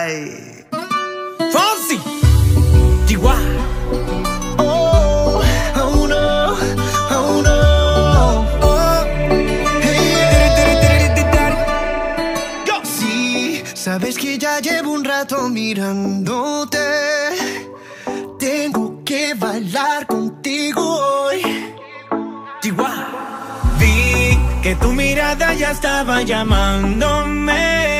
like Fonzie, Oh, oh no, oh no. Oh, hey, sí, sabes que ya llevo un rato mirándote. Tengo que bailar contigo hoy. Chihuahua. Vi que tu mirada ya estaba llamándome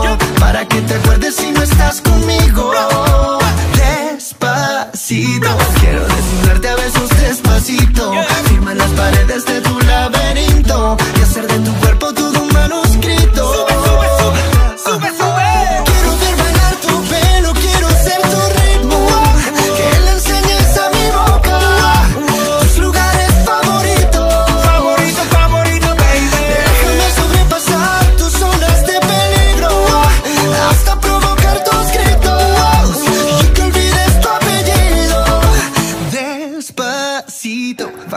para que te acuerdes si no estás conmigo.